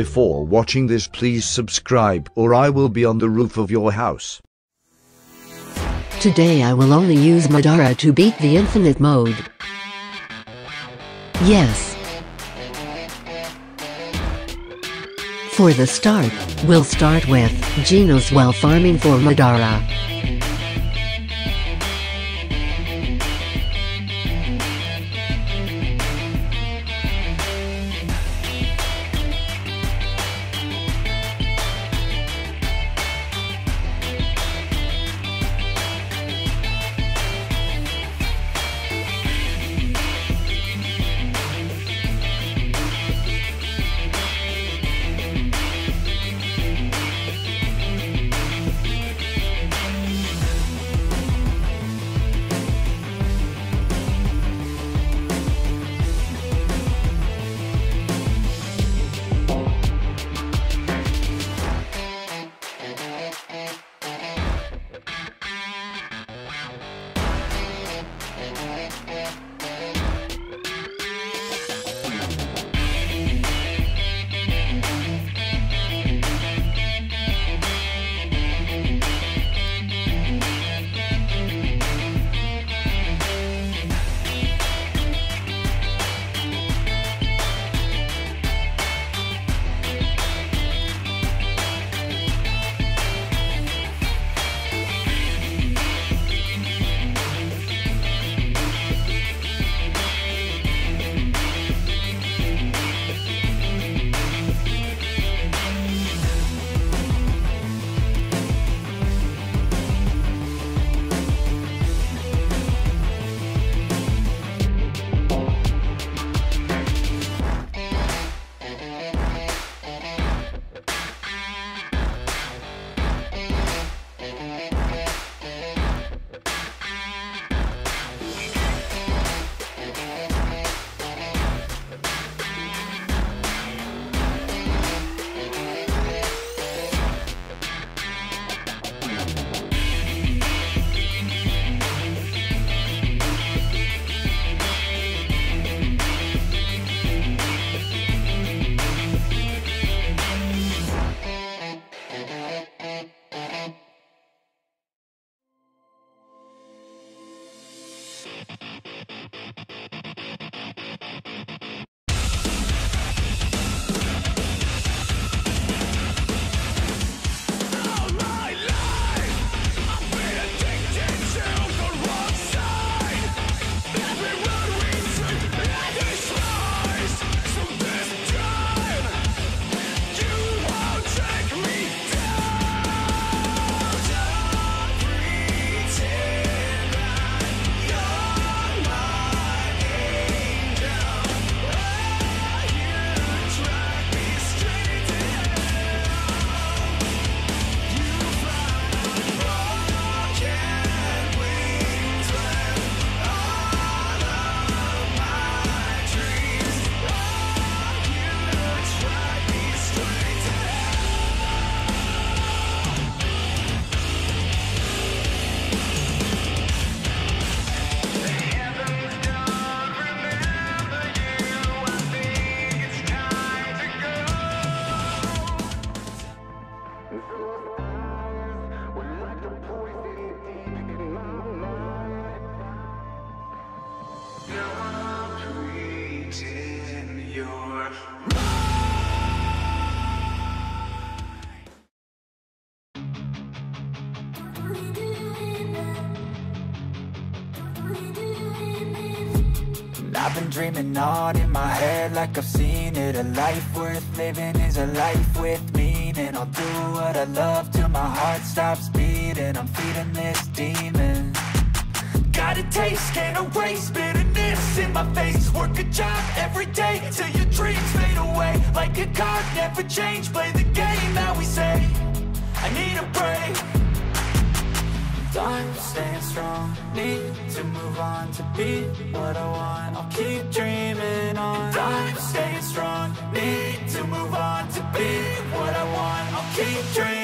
Before watching this please subscribe or I will be on the roof of your house. Today I will only use Madara to beat the infinite mode. Yes. For the start, we'll start with Genos while farming for Madara. I've been dreaming on in my head like I've seen it. A life worth living is a life with meaning. I'll do what I love till my heart stops beating. I'm feeding this demon. Got a taste, can't erase bitterness in my face. Work a job every day till your dreams fade away. Like a card, never change, play the game that we say. I need a break. I'm staying strong. Need to move on to be what I want. I'll keep dreaming on. I'm staying strong. Need to move on to be what I want. I'll keep dreaming